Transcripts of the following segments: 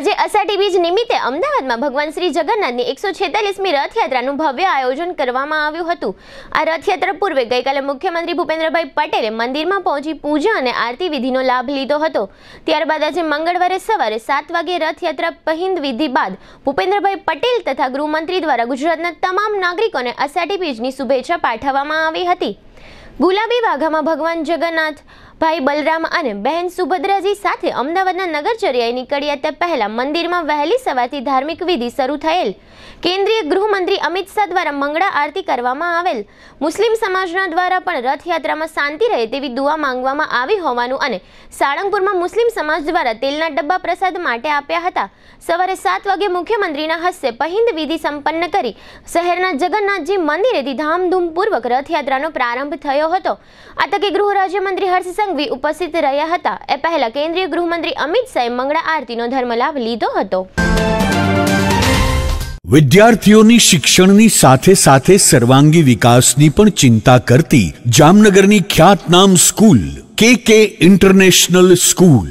આજે અષાઢી બીજ નિમિત્તે અમદાવાદમાં ભગવાન શ્રી જગન્નાથની એકસો છેતાલીસમી રથયાત્રાનું ભવ્ય આયોજન કરવામાં આવ્યું હતું. આ રથયાત્રા પૂર્વે ગઈકાલે મુખ્યમંત્રી ભૂપેન્દ્રભાઈ પટેલે મંદિરમાં પહોંચી પૂજા અને આરતી વિધિનો લાભ લીધો હતો. ત્યારબાદ આજે મંગળવારે સવારે સાત વાગે રથયાત્રા પહિંદ વિધિ બાદ ભૂપેન્દ્રભાઈ પટેલ તથા ગૃહમંત્રી દ્વારા ગુજરાતના તમામ નાગરિકોને અષાઢી બીજની શુભેચ્છા પાઠવવામાં આવી હતી. ગુલાબી વાઘામાં ભગવાન જગન્નાથ ભાઈ બલરામ અને બહેન સુભદ્રાજી સાથે અમદાવાદના નગરચર્યાએ નીકળ્યા તે પહેલા મંદિરમાં વહેલી સવારથી ધાર્મિક વિધિ શરૂ થયેલ. કેન્દ્રીય ગૃહમંત્રી અમિત શાહ દ્વારા મંગળા આરતી કરવામાં આવેલ. મુસ્લિમ સમાજના દ્વારા પણ રથયાત્રામાં શાંતિ રહે તેવી દુઆ માંગવામાં આવી હોવાનું અને સાળંગપુરમાં મુસ્લિમ સમાજ દ્વારા તેલના ડબ્બા પ્રસાદ માટે આપ્યા હતા. સવારે સાત વાગે મુખ્યમંત્રીના હસ્તે પહિંદ વિધિ સંપન્ન કરી શહેરના જગન્નાથજી મંદિરેથી ધામધૂમપૂર્વક રથયાત્રાનો પ્રારંભ થયો હતો. આ તકે ગૃહ રાજ્યમંત્રી હર્ષ સંઘવી ઉપસ્થિત રહ્યા હતા. એ પહેલા કેન્દ્રીય ગૃહમંત્રી અમિત શાહે મંગળા આરતીનો ધર્મલાભ લીધો હતો. વિદ્યાર્થીઓની શિક્ષણની સાથે સાથે સર્વાંગી વિકાસની પણ ચિંતા કરતી જામનગરની ખ્યાતનામ સ્કૂલ, કે કે ઇન્ટરનેશનલ સ્કૂલ.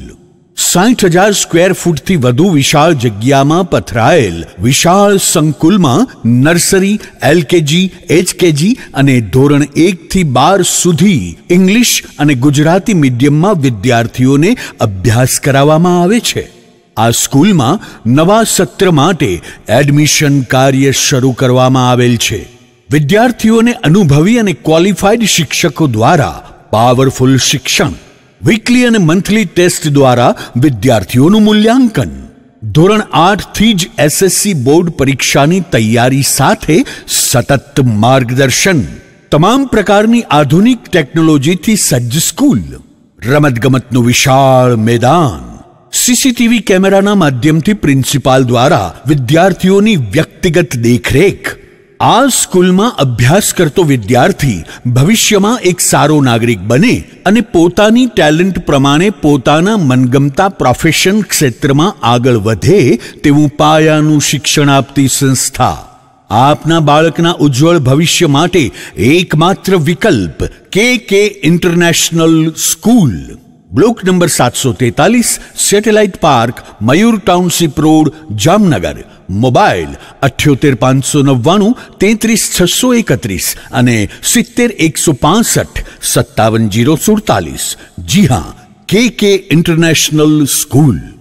સાઠ હજાર સ્ક્વેર ફૂટથી વધુ વિશાળ જગ્યામાં પથરાયેલ વિશાળ સંકુલમાં નર્સરી, એલકેજી, એચકેજી અને ધોરણ એકથી બાર સુધી ઇંગ્લિશ અને ગુજરાતી મીડિયમમાં વિદ્યાર્થીઓને અભ્યાસ કરાવવામાં આવે છે. આ સ્કૂલમાં નવા સત્ર માટે એડમિશન કાર્ય શરૂ કરવામાં આવેલ છે. વિદ્યાર્થીઓને અનુભવી અને ક્વોલિફાઈડ શિક્ષકો દ્વારા પાવરફુલ શિક્ષણ વીકલી અને મંથલી ટેસ્ટ દ્વારા વિદ્યાર્થીઓનું મૂલ્યાંકન ધોરણ આઠથી જ એસએસસી બોર્ડ પરીક્ષાની તૈયારી સાથે સતત માર્ગદર્શન તમામ પ્રકારની આધુનિક ટેકનોલોજીથી સજ્જ સ્કૂલ રમતગમતનું વિશાળ મેદાન સીસીટીવી કેમેરાના માધ્યમથી પ્રિન્સિપાલ દ્વારા વિદ્યાર્થીઓની વ્યક્તિગત દેખરેખ આ સ્કૂલમાં અભ્યાસ કરતો વિદ્યાર્થી ભવિષ્યમાં એક સારો નાગરિક બને અને પોતાની ટેલેન્ટ પ્રમાણે પોતાના મનગમતા પ્રોફેશન ક્ષેત્રમાં આગળ વધે તેવું પાયાનું શિક્ષણ આપતી સંસ્થા. આપના બાળકના ઉજ્જવળ ભવિષ્ય માટે એકમાત્ર વિકલ્પ કે કે ઇન્ટરનેશનલ સ્કૂલ બ્લોક નંબર સાતસો તેતાલીસ Satellite Park, Mayur Township Road, Jamnagar. Mobile અઠ્યોતેર પાંચસો નવ્વાણું તેત્રીસ છસો એકત્રીસ અને સિત્તેર એકસો પાસઠ સત્તાવન જીરો સુડતાલીસ. જી હા, કે કે ઇન્ટરનેશનલ સ્કૂલ.